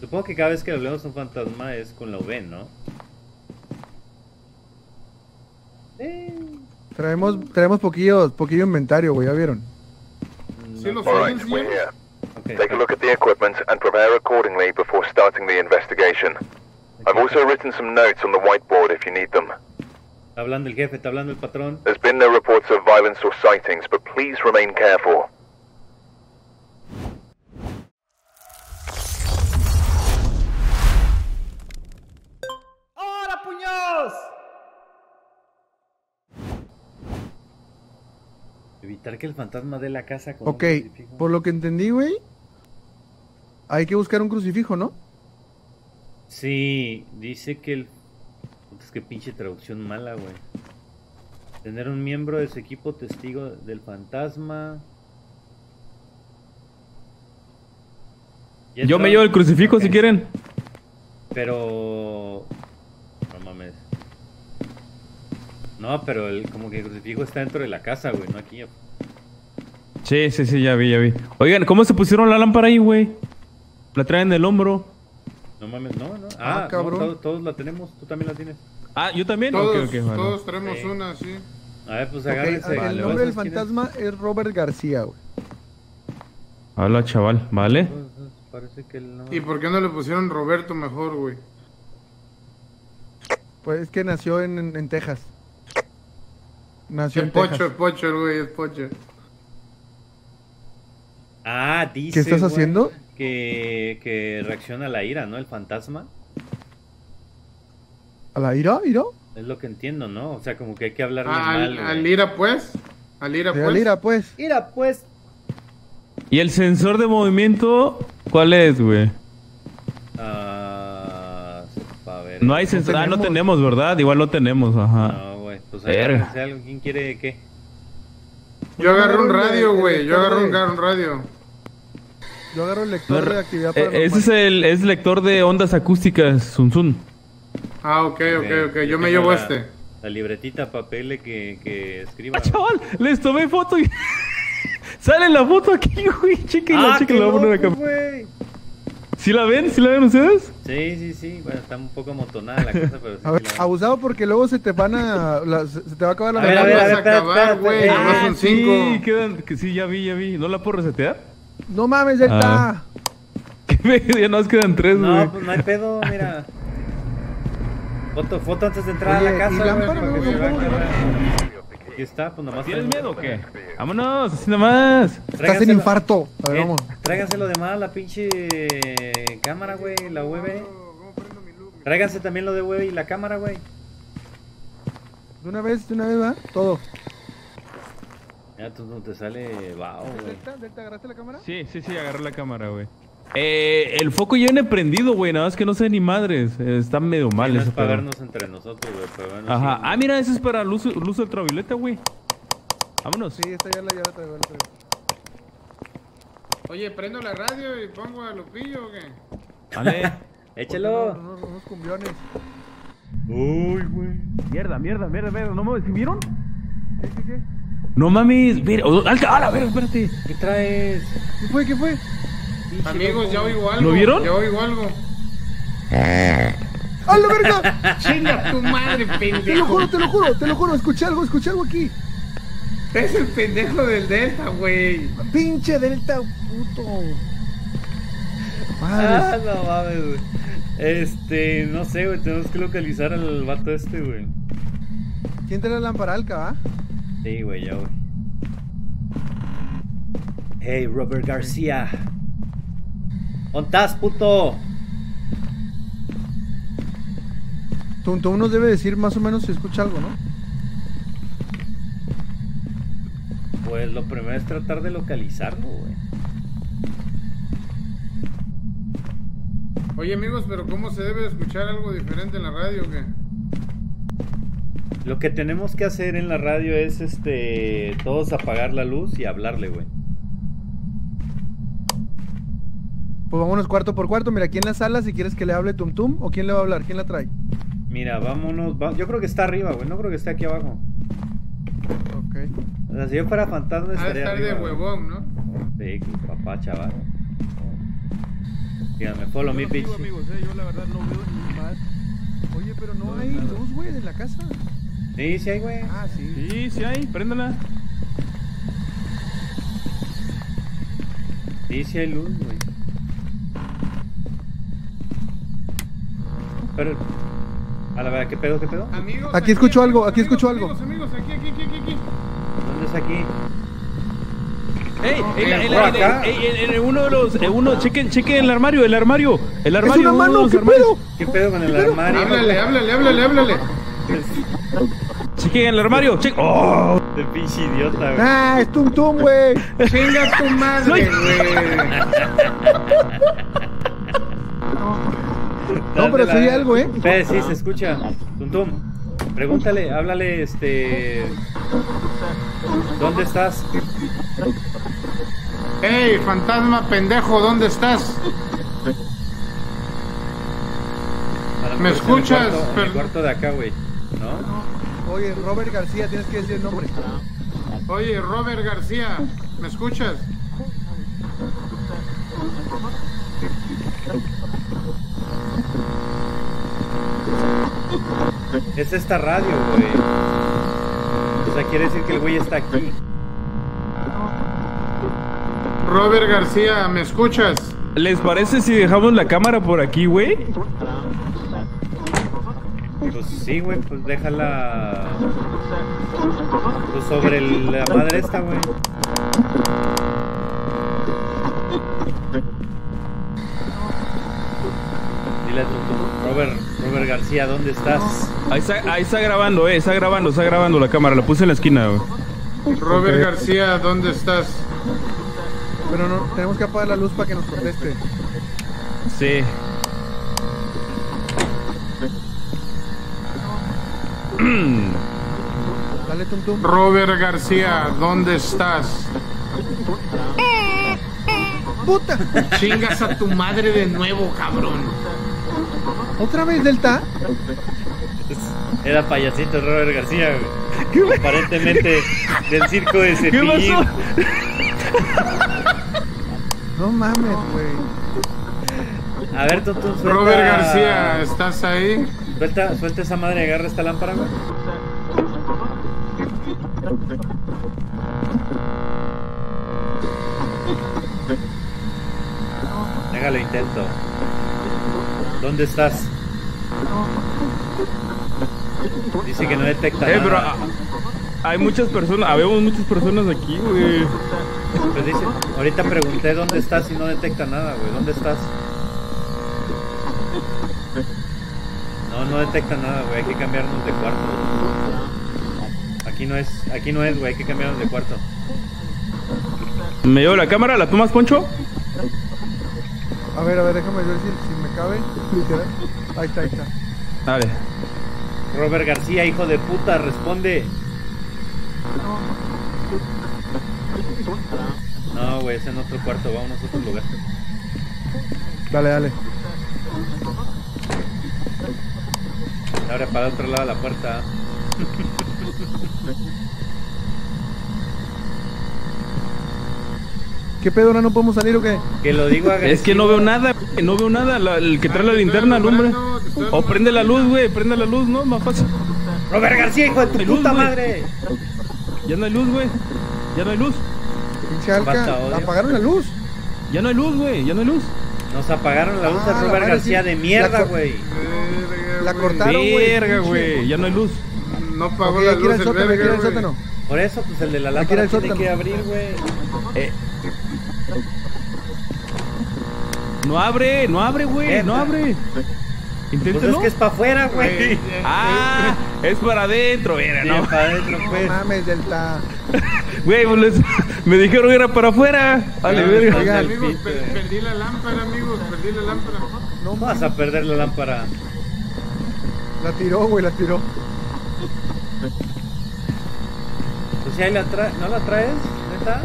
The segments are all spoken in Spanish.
Supongo que cada vez que hablemos un fantasma es con la V, ¿no? Eh, Traemos, traemos poquillo, poquillo inventario, güey, ¿ya vieron? Sí, los All right, we're here. Take a look at the equipment and prepare accordingly before starting the investigation. I've also written some notes on the whiteboard if you need them. Está hablando el jefe, está hablando el patrón. There's been no reports of violence or sightings, but please remain careful. Evitar que el fantasma dé la casa con un Ok, crucifijo. por lo que entendí, güey, hay que buscar un crucifijo, ¿no? Sí, dice que el... Es que pinche traducción mala, güey. Tener un miembro de su equipo testigo del fantasma. Yo me llevo el crucifijo si quieren. Pero... No mames. No, pero el, como que el crucifijo está dentro de la casa, güey, no aquí. Sí, sí, sí, ya vi, ya vi. Oigan, ¿cómo se pusieron la lámpara ahí, güey? La traen en el hombro. No mames, no, no. Ah, Ah, cabrón. no, todos, todos la tenemos, tú también la tienes. Ah, ¿yo también? Todos, Ok, ok, bueno. todos tenemos Sí. una, sí. A ver, pues agárrense. el Vale, nombre del fantasma es Robert García, güey. Habla, chaval, ¿vale? Pues, pues, Parece que el no. ¿Y por qué no le pusieron Roberto mejor, güey? Pues es que nació en, en, en Texas. Nació Es en pocho, Texas. es pocho, el güey, es pocho. Ah, dice. ¿Qué estás güey, haciendo? Que, que reacciona a la ira, ¿no? El fantasma. ¿A la ira? ¿Ira? Es lo que entiendo, ¿no? O sea, como que hay que hablarle Ah, mal. al, al Ira, pues. Al Ira, ¿A pues. ira, pues? Ira, pues. ¿Y el sensor de movimiento cuál es, güey? Ah. ver. No hay sensor. Ah, no tenemos. tenemos, ¿verdad? Igual lo tenemos, ajá. No. Pues Verga. agárrense algo. ¿Quién quiere qué? Yo agarro un radio, güey. Yo agarro un, de- agarro un radio. Yo agarro el lector de actividad eh, paranormal. ese es el es lector de ondas acústicas, Sun Sun. Ah, ok, ok, ok. Yo me llevo la- este. La libretita, papel que, que escriba. Ah, chaval, les tomé foto y... Sale la foto aquí, güey. Chequenla, ¡Ah, qué ¿Sí la ven? ¿Sí la ven ustedes? Sí, sí, sí. Bueno, está un poco amontonada la cosa, pero sí. A ver, sí abusado porque luego se te van a... la- se te va a acabar la A ver, a ver, a ver, a espérate, acabar, güey, Ah, nomás son sí, cinco. quedan... que sí, ya vi, ya vi. ¿No la puedo resetear? No mames, Delta. Ah. Que me- ya nos quedan tres, güey. No, pues no hay pedo, mira. Foto, foto antes de entrar a Oye, la casa. ¿y lámpara? para Aquí está, pues nomás. ¿Tienes miedo o qué? Vámonos, así nomás. Estás en infarto. A ver, Eh, vamos. Tráiganse lo demás, la pinche cámara, güey, la UV. Tráiganse también lo de UV y la cámara, güey. De una vez, de una vez, ¿va? Todo. Ya tú no te sale wow, güey. Delta, Delta, ¿agarraste la cámara? Sí, sí, sí, agarré la cámara, güey. Eh, el foco ya viene prendido, güey. Nada más que no sé ni madres. Está medio mal no es eso, para vernos entre nosotros, güey, Ajá. Ah, mira, eso es para luz, luz ultravioleta, güey. Vámonos. Sí, esta ya la, ya la traigo, ya la traigo. Oye, prendo la radio y pongo a Lupillo o qué? Vale. Échalo. Unos, unos cumbiones. Uy, güey. mierda, mierda, mierda, mierda. ¿No me ¿sí vieron? ¿Qué, qué, qué? No mames. Mira, alta, a la verga, espérate. ¿Qué traes? ¿Qué fue? ¿Qué fue? Amigos, ya oigo algo. ¿Lo vieron? Ya oigo algo. ¡A la verga! Chinga tu madre, Te lo pendejo. juro, te lo juro, te lo juro. Escuché algo, escuché algo aquí. Es el pendejo del Delta, güey. Pinche Delta, puto. Ah, no mames, güey. Este, no sé, güey, tenemos que localizar al vato este, güey. ¿Quién trae la lámpara alca, va? Sí, güey, ya, güey. Hey, Robert García. ¿Dónde estás, puto? Tonto nos debe decir más o menos si escucha algo, ¿no? Pues lo primero es tratar de localizarlo, güey. Oye, amigos, pero ¿cómo se debe escuchar algo diferente en la radio o qué? Lo que tenemos que hacer en la radio es, este, todos apagar la luz y hablarle, güey. Pues vámonos cuarto por cuarto. Mira, aquí en la sala, si quieres que le hable Tum Tum, o quién le va a hablar, quién la trae. Mira, vámonos. va- Yo creo que está arriba, güey. No creo que esté aquí abajo. Ok. O sea, si yo fuera fantasma de estaría estar de arriba, güey. huevón, ¿no? Sí, papá, chaval. Dígame, follow me, bitch. Amigos, eh, yo la verdad no veo ni más. Oye, pero no, No, hay nada. luz, güey, de la casa. Sí, sí hay, güey. Ah, sí. Sí, sí hay, préndala. Sí, sí hay luz, güey. Pero... A la verdad, ¿qué pedo, qué pedo? Amigos, Aquí escucho algo, aquí amigos, escucho algo. Amigos, amigos, aquí, aquí, aquí, aquí. ¿Dónde es aquí? ¡Ey! No, ey, eh, ey, por ey, acá. ey, ey, ey, uno de los. eh, uno, chequen, chequen el armario, el armario. El ¡Es armario. una uno de mano! los ¿Qué armarios. pedo? ¿Qué pedo con el pedo? armario? Háblale, háblale, háblale, háblale. Chequen el armario. Chequen. ¡Oh! De pinche idiota, güey. Ah, es Tum Tum, güey. Chinga tu madre, güey. No, pero la- algo, ¿eh? Ve, sí, se escucha. Tum Tum. Pregúntale, háblale, este... ¿Dónde estás? Ey, fantasma pendejo, ¿dónde estás? ¿Me en el escuchas? cuarto- En el Pero- cuarto de acá, güey. ¿No? Oye, Robert García, tienes que decir el nombre. Oye, Robert García, ¿me escuchas? Es esta radio, güey. O sea, quiere decir que el güey está aquí. Robert García, ¿me escuchas? ¿Les parece si dejamos la cámara por aquí, güey? Pues sí, güey, pues déjala. Pues sobre la madre esta, güey. Robert, Robert García, ¿dónde estás? Ahí está, ahí está grabando, eh. Está grabando, está grabando la cámara. La puse en la esquina, güey. Robert. García, ¿dónde estás? Pero no, tenemos que apagar la luz para que nos conteste. Sí. Dale, Tum Tum. Robert García, ¿dónde estás? ¡Puta! Chingas a tu madre de nuevo, cabrón. ¿Otra vez Delta? Era payasito Robert García, güey. Aparentemente del circo de ¿Qué Cepillín. pasó? No mames, güey. A ver, tú, tú, suelta. Robert García, ¿estás ahí? Suelta, suelta esa madre y agarra esta lámpara, güey. Déjalo intento. ¿Dónde estás? Dice que no detecta Eh, pero nada. ah, hay muchas personas, habemos muchas personas aquí, güey. Pues dice, ahorita pregunté dónde estás y no detecta nada, güey. ¿Dónde estás? No, no detecta nada, güey. Hay que cambiarnos de cuarto. Aquí no es, aquí no es, güey. Hay que cambiarnos de cuarto. ¿Me llevo la cámara? ¿La tomas, Poncho? A ver, a ver, déjame ver si, cabe. Literal. Ahí está, ahí está. Dale. Robert García, hijo de puta, responde. No, güey, es en otro cuarto. Vámonos a otro lugar. Dale, dale. Abre para el otro lado de la puerta. ¿Qué pedo, ahora no podemos salir o qué? Que lo digo Es que no veo nada, no veo nada. La- el que trae la te linterna, estoy O prende la luz, güey, prende la luz, ¿no? Más fácil. Robert García, hijo de tu luz, puta madre. Ya no hay luz, güey. Ya no hay luz. Pinche. Apagaron la luz. Ya no hay luz, güey. Ya no hay luz. Nos apagaron la luz Ah, a Robert García sí. de mierda, La güey. La cortaron. Güey, Verga, güey. Ya no hay luz. No pagó Ok, la luz el sótano, verga, sótano. Por eso, pues el de la lámpara tiene que abrir, güey. Eh. No abre, no abre, güey. No abre. Pues Inténtalo. es que es para afuera, güey. Ah, es para adentro, mira, Sí, no. para adentro, No pues. mames, Delta. Güey, pues me dijeron que era para afuera. Vale, verga. oiga. Amigos, per- perdí la lámpara, amigos, perdí la lámpara. No Vas a perder la lámpara. La tiró, güey, la tiró. Pues si ahí la traes, ¿no la traes? ¿Neta?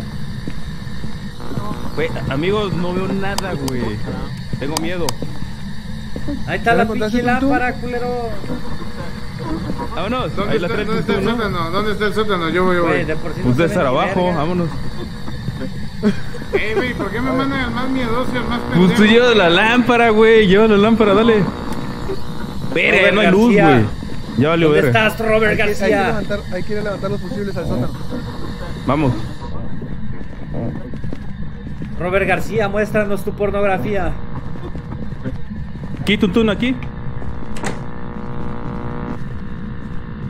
Güey, amigos, no veo nada, güey. Tengo miedo. Ahí está ¿Ya la pinche lámpara, culero. Vámonos. ¿Dónde Ahí la está, traes dónde está tú, el ¿no? sótano? ¿Dónde está el sótano? Yo voy, yo Güey, voy. de por sí no Pues se de ve estar ni abajo, verga. vámonos. Ey, güey, ¿por qué me mandan al más miedoso y al más pendejo? Pues tú llevas la lámpara, güey. Lleva la lámpara, dale. Verga, no hay luz, García. güey. Ya valió ¿Dónde verga. estás, Robert Hay que, hay, que García? levantar, hay que ir a levantar los fusibles al sótano. Vamos. Robert García, muéstranos tu pornografía. Aquí, Tuntún, aquí.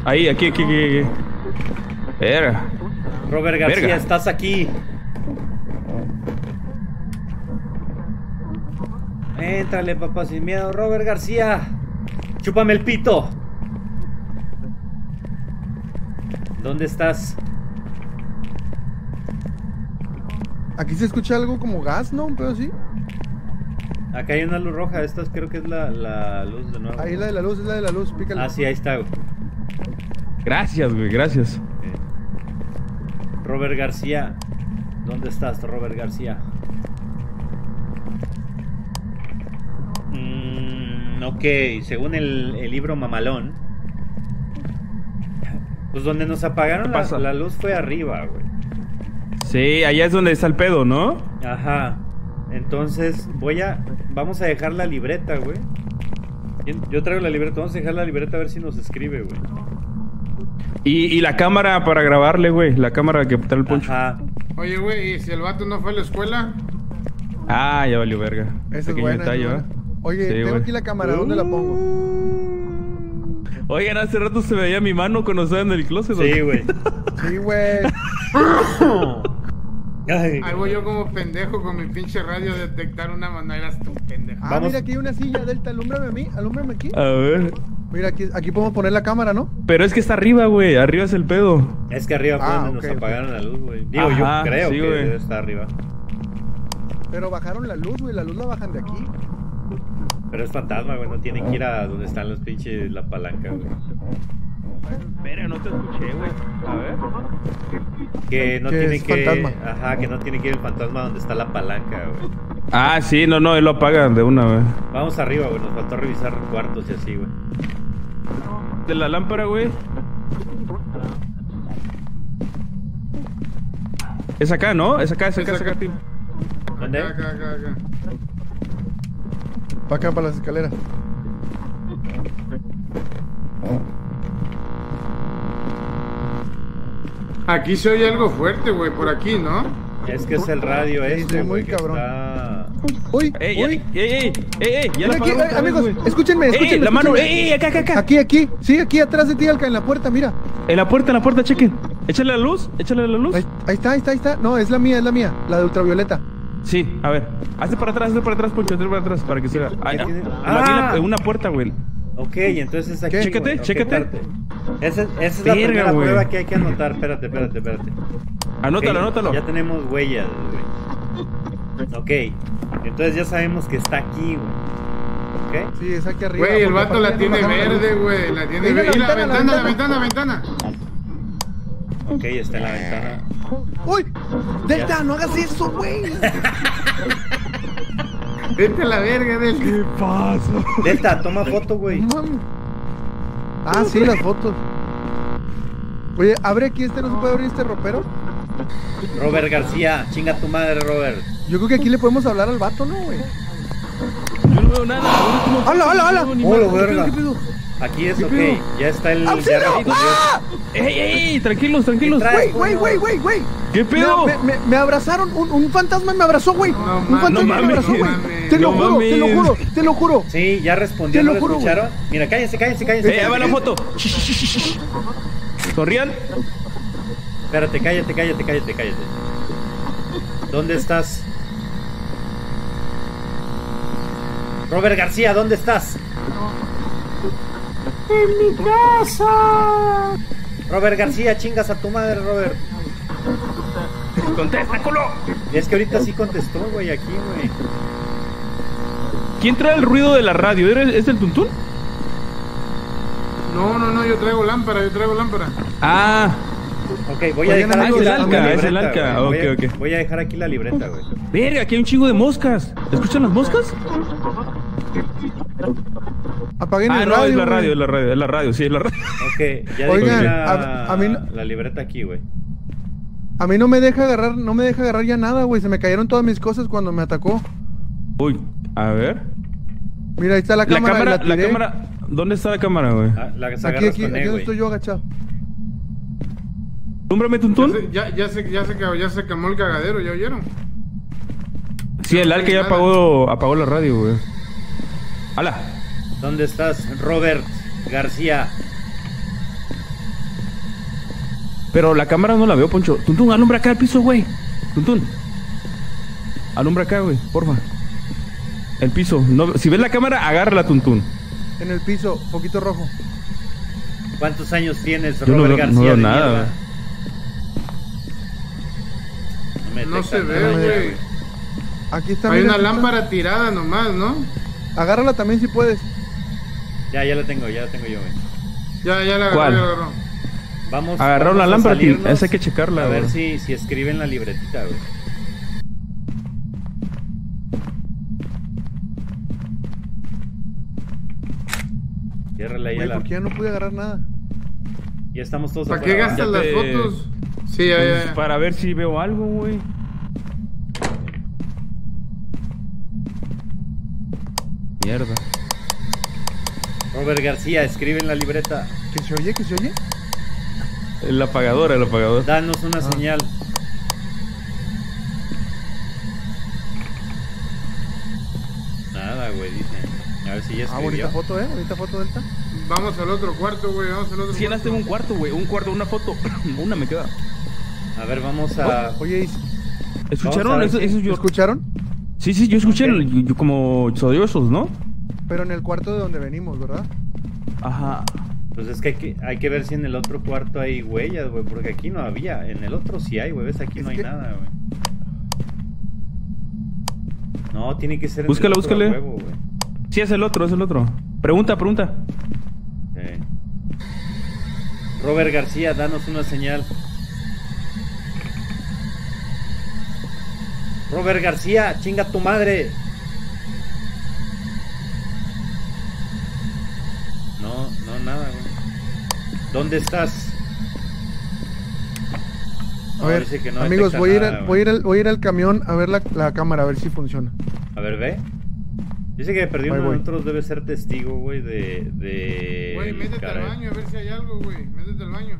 Ahí, aquí, aquí, aquí. aquí. Verga. Robert García, Verga. estás aquí. Éntrale, papá, sin miedo. Robert García, chúpame el pito. ¿Dónde estás? Aquí se escucha algo como gas, ¿no? Un pedo así. Acá hay una luz roja. Esta es- creo que es la, la luz de nuevo. Ahí la de la luz, es la de la luz, pícale. Ah, sí, ahí está. güey. Gracias, güey, gracias. Robert García. ¿Dónde estás, Robert García? Mm, ok, según el, el libro Mamalón. Pues donde nos apagaron la, la luz fue arriba, güey. Sí, allá es donde está el pedo, ¿no? Ajá. Entonces voy a... Vamos a dejar la libreta, güey. Yo- traigo la libreta. Vamos a dejar la libreta a ver si nos escribe, güey. Y, y la cámara para grabarle, güey. La cámara que trae el poncho. Ajá. Oye, güey, ¿y si el vato no fue a la escuela? Ah, ya valió verga. Esa es es detalle, buena. ¿verdad? Oye, Sí, tengo güey. aquí la cámara, ¿dónde la pongo? Oigan, hace rato se veía mi mano cuando estaba en el closet. ¿o Sí, güey. Sí, güey. Ay, Ahí voy yo como pendejo con mi pinche radio a detectar una mano. Eras tú, pendejo. Ah, Vamos. mira, aquí hay una silla, Delta, alúmbrame a mí, alúmbrame aquí. A ver. Mira, aquí, aquí podemos poner la cámara, ¿no? Pero es que está arriba, güey. Arriba es el pedo. Es que arriba fue Ah, donde ok, nos apagaron la luz, güey. Digo, Ajá, yo creo sí, que güey. debe estar arriba. Pero bajaron la luz, güey, la luz la bajan de aquí. Pero es fantasma, güey. No tiene que ir a donde están los pinches la palanca, güey. Espera, no te escuché, güey. A ver. Que no Que tiene es que. fantasma. Ajá, que no tiene que ir el fantasma donde está la palanca, güey. Ah, sí, no, no, él lo apaga de una, güey. Vamos arriba, güey. Nos faltó revisar cuartos y así, güey. De la lámpara, güey. Es acá, ¿no? Es acá, es acá, Es es acá. ¿Dónde? Acá, acá, acá, acá. Para acá, para las escaleras. Aquí se oye algo fuerte, güey, por aquí, ¿no? Es que es el radio Sí, este, muy cabrón. está- Uy, Ey, uy. ey, ey, ey, ey, ya la aquí, eh, vez, amigos, güey. escúchenme, Ey, escúchenme. la mano, escúchenme. ey, acá, acá, acá. Aquí, aquí. Sí, aquí atrás de ti, Alca, en la puerta, mira. En la puerta, en la puerta, chequen. Échale la luz, échale la luz. Ahí, ahí está, ahí está, ahí está. No, es la mía, es la mía. La de ultravioleta. Sí, a ver. Hazte para atrás, hazte para atrás, Poncho, hazte para atrás para que se vea. Tiene? aquí en la- Ah. en una puerta, güey. Ok, entonces aquí. Chécate. Esa, esa es la primera prueba que hay que anotar. Espérate, espérate, espérate. Anótalo, anótalo. Ya tenemos huellas, güey. Ok, entonces ya sabemos que está aquí, güey. ¿Ok? Sí, es aquí arriba. Güey, el vato la tiene verde, güey. La tiene verde. Y la ventana, la ventana, la ventana. Ok, está en la ventana. ¡Uy! Delta, no hagas eso, güey. Vete a la verga del. Delta, toma foto, güey. Mami. Ah, sí, las fotos. Oye, abre aquí este, ¿no se puede abrir este ropero? Robert García, chinga tu madre, Robert. Yo creo que aquí le podemos hablar al vato, ¿no, güey? Yo no veo nada. ¡Hala, hala, hala! Hola, verga. ¿Qué pedo? Aquí es ¿Qué ok, pedo? ya está el. ¡Auxilio! ¡Ah! ¡Ey, ey! Tranquilos, tranquilos. ¿Qué? Güey, güey, güey, güey, güey. ¿Qué pedo? Me, me- me abrazaron, un, un fantasma me abrazó, güey. No un fantasma no me abrazó, güey. Te lo No juro, te lo juro, te lo juro. Sí, ya respondió, Te ¿no lo lo juro, güey. escucharon? Mira, cállense, cállense, cállense. ¡Ey, ahí va la foto! Shh, shh, shh, shh. ¿Sonrían? Espérate, cállate, cállate, cállate, cállate. ¿Dónde estás? Robert García, ¿dónde estás? En mi casa. Robert García, chingas a tu madre, Robert. ¡Contesta, culo! Es que ahorita sí contestó, güey, aquí, güey. ¿Quién trae el ruido de la radio? ¿Eres- ¿Es el tuntún? No, no, no, yo traigo lámpara, yo traigo lámpara. Ah, Ok, voy a dejar aquí amigos, la, es el libreta, Alca. Voy a- Ok, ok. Voy a dejar aquí la libreta, güey. verga, aquí hay un chingo de moscas. ¿Escuchan las moscas? Apaguen Ah, el no, radio. es la radio, es la radio, es la radio, sí, es la radio. Ok, ya Oigan, dejé la, a- a mí no- la libreta aquí, güey. A mí no me deja agarrar, no me deja agarrar ya nada, güey. Se me cayeron todas mis cosas cuando me atacó. Uy, a ver. Mira, ahí está la La cámara. la cámara. ¿Dónde está la cámara, güey? Ah, la que se Aquí, aquí, con aquí donde güey. estoy yo agachado. Túmbrame, Ya Tuntún. ya, ya, se, ya, se, ca- ya se quemó el cagadero, ¿ya oyeron? Sí, el Alca ya apagó, apagó la radio, güey. ¡Hala! ¿Dónde estás, Robert García? Pero la cámara no la veo, Poncho. Tuntún, alumbra acá el piso, güey. Tuntún. Alumbra acá, güey, porfa. El piso. No, si ves la cámara, agárrala, Tuntún. En el piso, poquito rojo. ¿Cuántos años tienes, Yo no Robert veo- no García? veo de nada, mierda? No se ve, güey. Aquí está. Hay una está. lámpara tirada nomás, ¿no? Agárrala también si puedes. Ya, ya la tengo, ya la tengo yo, güey. Ya, ya la agarró, ¿Cuál? la agarró. Vamos. Agarraron vamos la a lámpara, tío. Esa hay que checarla, A ver si, si escribe en la libretita, güey. Ciérrala la. porque ya no pude agarrar nada. Ya estamos todos ¿Para qué. Ya las te- fotos? Sí, ya, Pues, ya. para ver si veo algo, güey. Mierda. Robert García, escribe en la libreta. ¿Que se oye? ¿Que se oye? El apagador, el apagador. Danos una Ah. señal. Nada, güey, dice. A ver si ya Ah, escribió. bonita foto, ¿eh? Bonita foto, Delta. Vamos al otro cuarto, güey. Vamos al otro Si llenaste cuarto. un cuarto, güey. Un cuarto, una foto. una me queda. A ver, vamos a. Oye, ¿y- ¿Escucharon? Eso, eso yo... ¿escucharon? Sí, sí, yo escuché el- yo- yo como sodiosos, ¿no? Pero en el cuarto de donde venimos, ¿verdad? Ajá. Pues es que hay, que hay que ver si en el otro cuarto hay huellas, güey, porque aquí no había. En el otro sí hay, güey, ves, aquí Es no hay que- nada, güey. No, tiene que ser en Búscale, el otro a búscale. huevo, güey. Sí, es el otro, es el otro. Pregunta, pregunta. Sí. Robert García, danos una señal. Robert García, chinga tu madre. No, no, nada, güey. ¿Dónde estás? A ver, dice que no amigos, voy a, ir al, güey. voy, a ir al, voy a ir al camión a ver la, la cámara, a ver si funciona. A ver, ve. Dice que perdió uno de nosotros debe ser testigo, güey, de... de... Güey, métete Caray. al baño a ver si hay algo, güey. Métete al baño.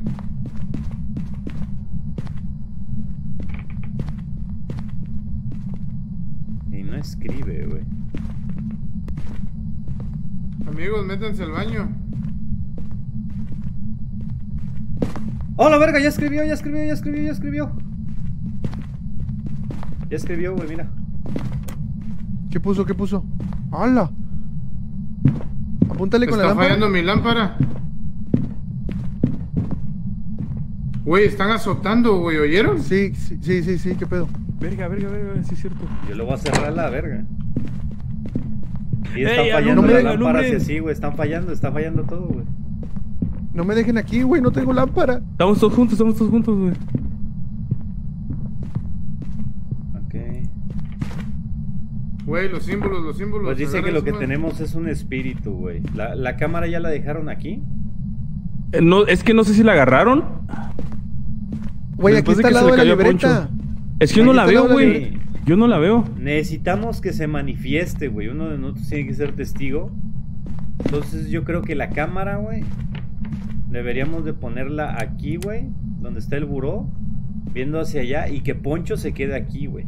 Y no escribe, güey. Amigos, métanse al baño. ¡Oh, la verga! Ya escribió, ya escribió, ya escribió, ya escribió. Ya escribió, güey, mira. ¿Qué puso? ¿Qué puso? ¡Hala! Apúntale con la Está lámpara. fallando mi lámpara. Güey, están azotando, güey. ¿Oyeron? Sí, sí, sí, sí, sí, ¿qué pedo? Verga, verga, verga, sí es cierto. Yo lo voy a cerrar a la verga. Y Ey, están fallando alumbre, las lámparas y alumbre. así, güey. Están fallando, está fallando todo, güey. No me dejen aquí, güey, no tengo lámpara. Estamos todos juntos, estamos todos juntos, güey. Ok. Güey, los símbolos, los símbolos. Pues dice que lo que tenemos es un espíritu, güey. ¿La, ¿La cámara ya la dejaron aquí? Eh, No, es que no sé si la agarraron. Güey, aquí Después de está al que se lado de la cayó a libreta. Poncho. Es que yo no Aquí la veo, güey. Yo no la veo. Necesitamos que se manifieste, güey. Uno de nosotros tiene que ser testigo. Entonces yo creo que la cámara, güey, deberíamos de ponerla aquí, güey, donde está el buró, viendo hacia allá y que Poncho se quede aquí, güey.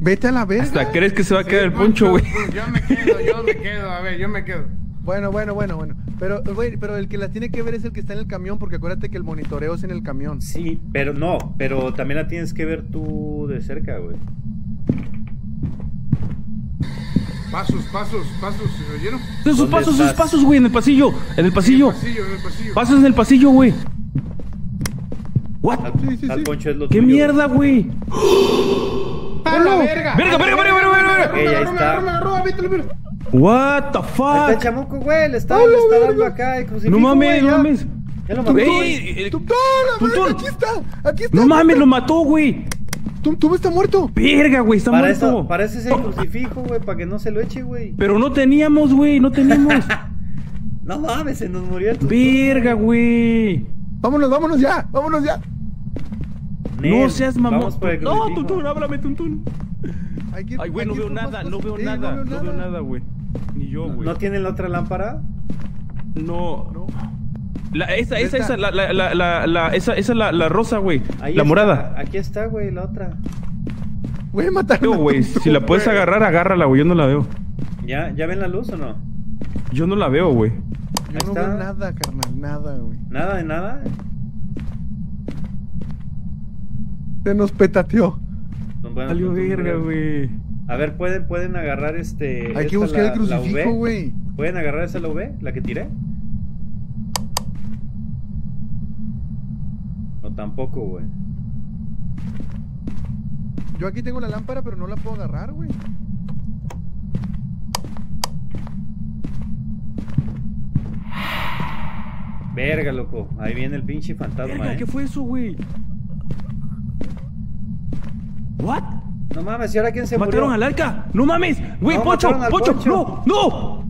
Vete a la verga. Hasta crees que se va a Sí, quedar el poncho, güey. Yo me quedo, yo me quedo. A ver, yo me quedo. Bueno, bueno, bueno, bueno. Pero, güey, pero el que la tiene que ver es el que está en el camión, porque acuérdate que el monitoreo es en el camión. Sí, pero no, pero también la tienes que ver tú de cerca, güey. Pasos, pasos, pasos. ¿Se oyeron? Esos ¿Dónde pasos, esos pasos, güey, en el pasillo. En el pasillo. En el pasillo, en el pasillo. Pasos en el pasillo, güey. What? Tal, Sí, sí, sí. Poncho es lo ¿Qué tuyo, mierda, güey? ¡A la verga! Verga, verga, verga, verga, verga, verga. Ey, ahí está. Agarró, vete, What the Ahí está el fuck? chamuco, güey, le está, le está dando acá el crucifijo, No mames, güey, no ya. mames. Ya lo mató. Ey, eh. ¡Aquí está! ¡Aquí está! No mames, lo mató, güey. ¡Tum, tum está muerto! Verga, güey, está Para muerto. eso, para ese es el crucifijo, güey, para que no se lo eche, güey. Pero no teníamos, güey, no teníamos. No mames, se nos murió el. Verga, güey. ¡Vámonos, vámonos ya! ¡Vámonos ya! Nel, No seas mamón. No. Tuntún, háblame, Tuntún. Hay que ir- Ay, güey, no veo nada, no veo nada, no veo nada, güey. Ni yo, güey. ¿No tienen la otra lámpara? No. No. La, esa, esa, esa, la, la, la, la, la- esa, esa, la, la rosa, güey. Ahí La está. morada. Aquí está, güey, la otra. Güey, mataron Yo, güey, si la puedes güey. agarrar, agárrala, güey. Yo no la veo. ¿Ya, ¿Ya ven la luz o no? Yo no la veo, güey. Yo Ahí no está. veo nada, carnal, nada, güey. Nada de nada. Se nos petateó. Salió verga, güey. A ver, ¿pueden, pueden agarrar este. Hay que esta, buscar la- el la crucifijo, V? güey. ¿Pueden agarrar esa la V? ¿La que tiré? Tampoco, güey. Yo aquí tengo la lámpara, pero no la puedo agarrar, güey. Verga, loco. Ahí viene el pinche fantasma, Verga, eh. ¿qué fue eso, güey? ¿What? No mames, ¿y ahora quién se ¿Mataron murió? al Alca? ¡No mames! ¡Güey, No, ¡Poncho! Poncho. ¡No! ¡No!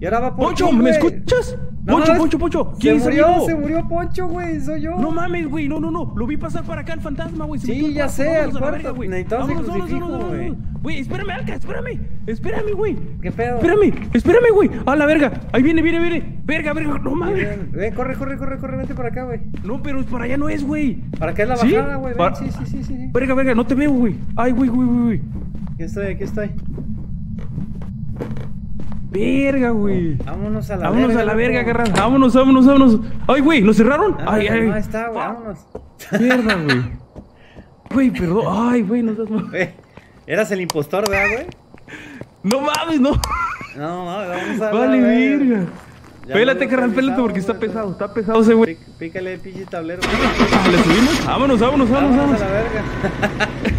Y ahora va ¡Poncho! ti, ¿Me escuchas? No ¡Poncho, mames, Poncho, Poncho! Se ¿Quién es murió, amigo? se murió Poncho, güey. Soy yo. No mames, güey, no, no, no. Lo vi pasar para acá el fantasma, güey. se Sí, ya sé, al cuarto. Necesitamos el crucifijo, güey. Güey, espérame, Alca, espérame. Espérame, güey. ¿Qué pedo? Espérame, espérame, güey. A la verga. Ahí viene, viene, viene. Verga, verga. No mames. Ven, ven, corre, corre, corre, corre, vente para acá, güey. No, pero para allá no es, güey. Para acá es la bajada, güey. Sí, sí, sí, sí. sí. Verga, verga, no te veo, güey. Ay, güey, güey, güey. Aquí estoy, aquí estoy. Verga, güey. Vámonos a la Vámonos verga. a la verga, loco. carnal. Vámonos, vámonos, vámonos. Ay, güey, ¿nos cerraron? Ah, Ay, ay. No, está, güey, vámonos. Mierda, güey. Güey, perdón. Ay, güey, no seas mal. Güey, Eras el impostor, ¿verdad, güey? No mames, no. No, no, vamos a la Vale, verga. verga. Ya Pélate, carnal, pélate porque está pesado. Está pesado ese güey. Pí- Pícale el pinche tablero. Ah, ¿Le subimos? Vámonos, vámonos, vámonos, Vamos vámonos. a la verga.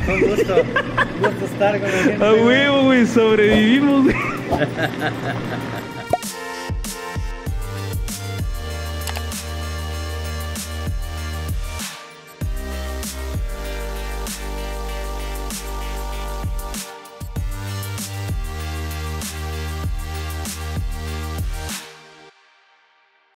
Un gusto. Un gusto estar con la gente. A huevo, güey, sobrevivimos.